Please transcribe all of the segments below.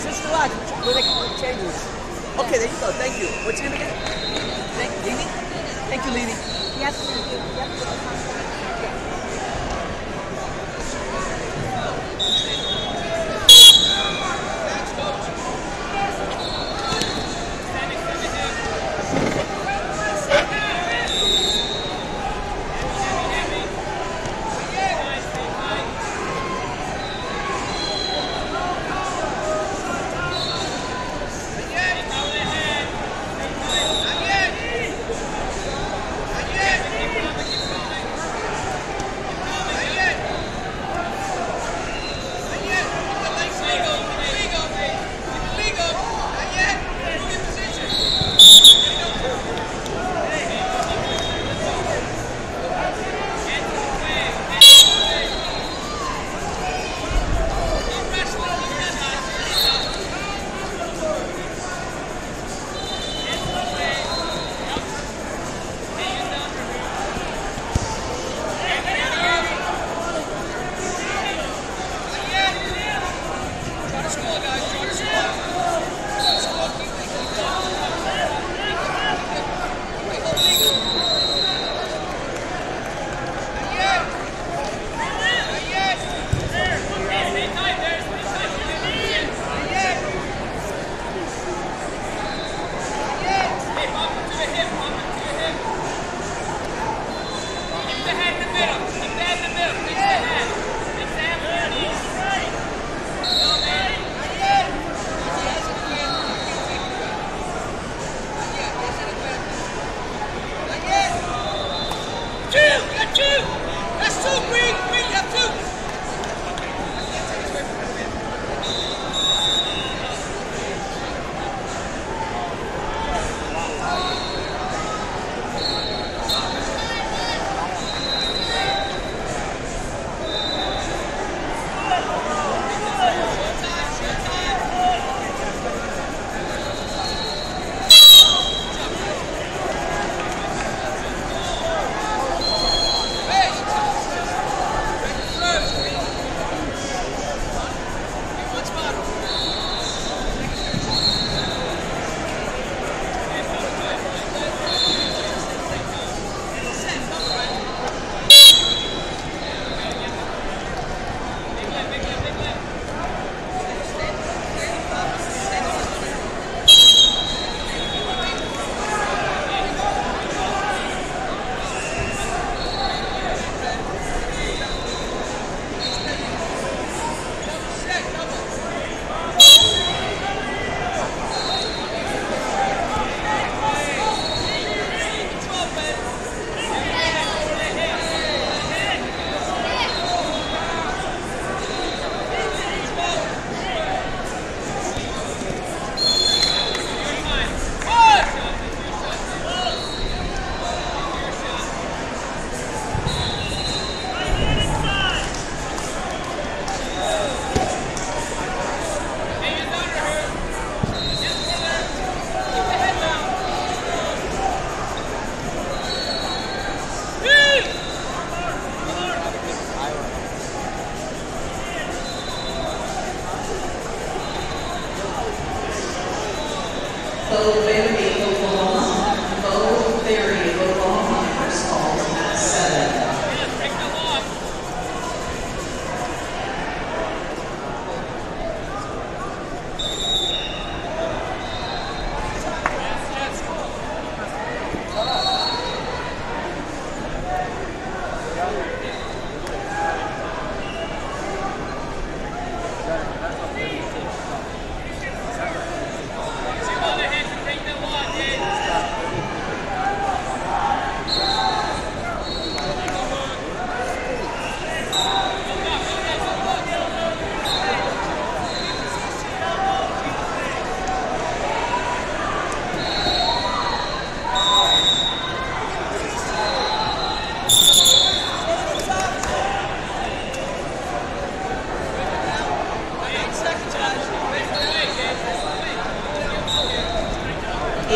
Relax, just relax. We're like changes. Okay, there you go. Thank you. What's your name again? Thank Lini. Thank you, Lini. Yes, thank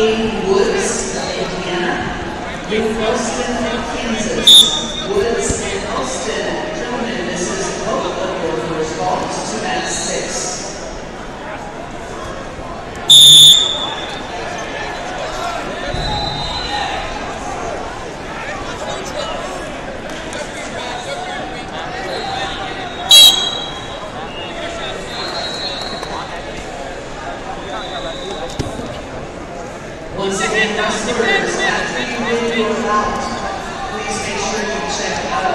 Woods Indiana. Austin of Kansas. Woods and Austin, gentlemen, this is both of your first calls to match six. Once again, wrestlers, after you win your bout, please make sure you check out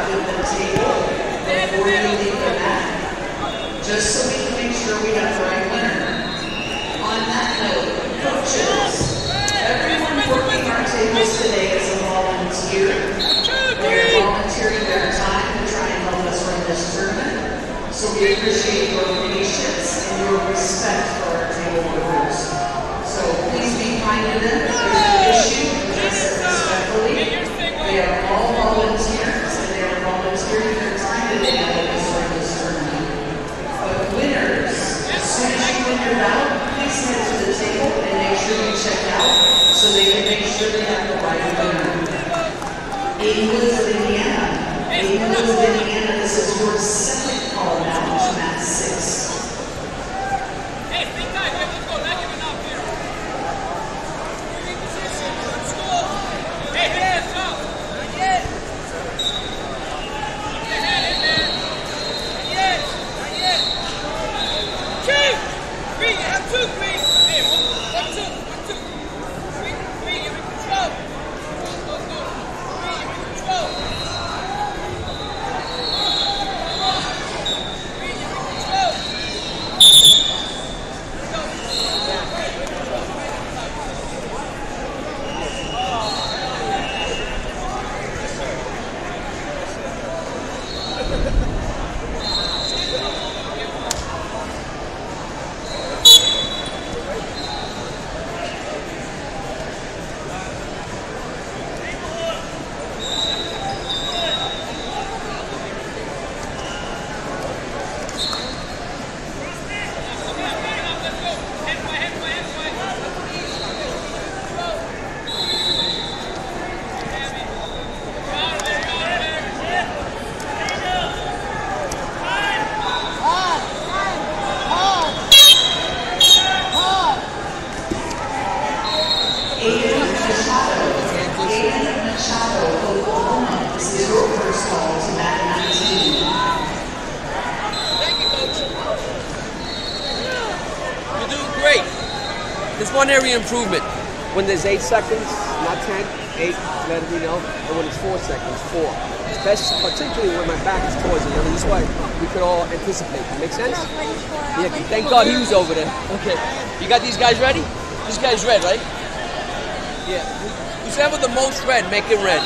Just so we can make sure we have the right winner. On that note, coaches, everyone working our tables today is a volunteer. They are volunteering their time to try and help us run this tournament. So we appreciate your patience and your respect for our table workers. So please be kind to them. If there's an issue, address it respectfully. They are all volunteers and they are volunteering their time today to help us run this tournament. But winners, as soon as you win your bout, please head to the table and make sure you check out so they can make sure they have the right winner. Aiden Woods of Indiana. Area improvement. When there's eight seconds, not ten, eight, let me know. And when it's four seconds, four. Especially, particularly when my back is towards it. This way, we could all anticipate. Make sense? Yeah, thank God he was over there. Okay. You got these guys ready? This guy's red, right? Yeah. Who's ever the most red, make it red.